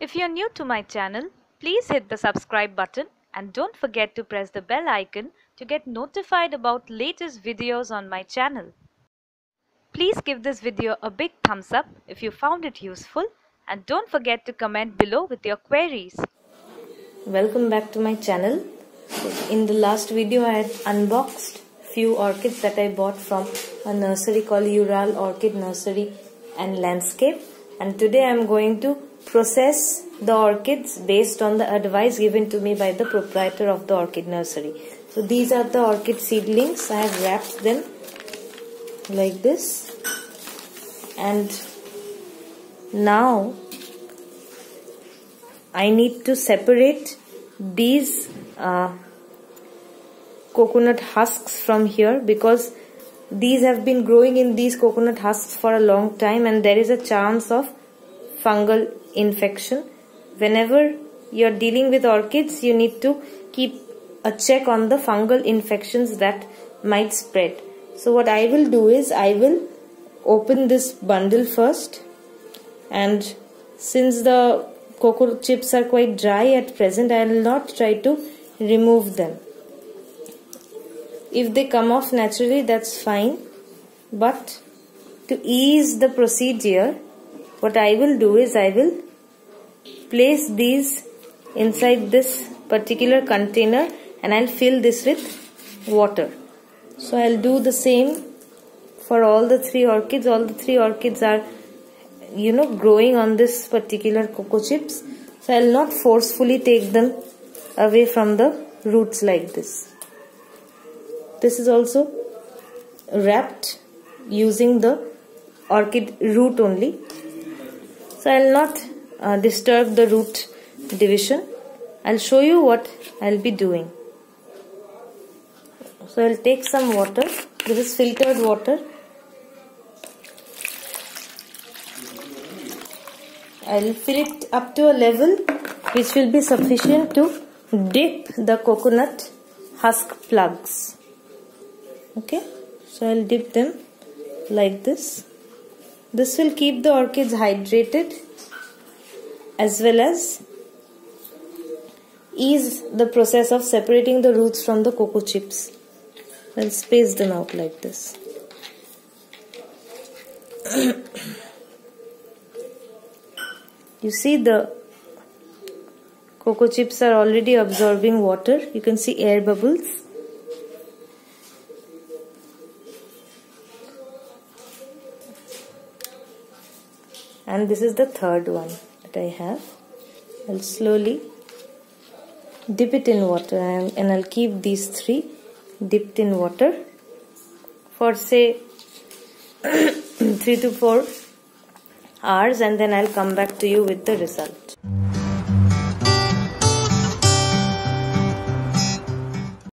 If you're new to my channel, please hit the subscribe button and don't forget to press the bell icon to get notified about latest videos on my channel. Please give this video a big thumbs up if you found it useful and don't forget to comment below with your queries. Welcome back to my channel. In the last video I had unboxed few orchids that I bought from a nursery called Ural Orchid Nursery and Landscape and today I am going to process the orchids based on the advice given to me by the proprietor of the orchid nursery. So these are the orchid seedlings. I have wrapped them like this and now I need to separate these uh, coconut husks from here because these have been growing in these coconut husks for a long time and there is a chance of fungal infection. Whenever you're dealing with orchids you need to keep a check on the fungal infections that might spread. So what I will do is I will open this bundle first. And since the coco chips are quite dry at present I will not try to remove them. If they come off naturally that's fine. But to ease the procedure what I will do is I will place these inside this particular container and I'll fill this with water. So I'll do the same for all the three orchids. All the three orchids are you know growing on this particular coco chips. So I'll not forcefully take them away from the roots like this. This is also wrapped using the orchid root only so I'll not uh, disturb the root division. I'll show you what I'll be doing. So I'll take some water. This is filtered water. I'll fill it up to a level which will be sufficient to dip the coconut husk plugs. Okay? So I'll dip them like this this will keep the orchids hydrated as well as ease the process of separating the roots from the coco chips. I'll space them out like this. you see the coco chips are already absorbing water. You can see air bubbles. And this is the third one that I have. I'll slowly dip it in water and, and I'll keep these three dipped in water for say 3 to 4 hours and then I'll come back to you with the result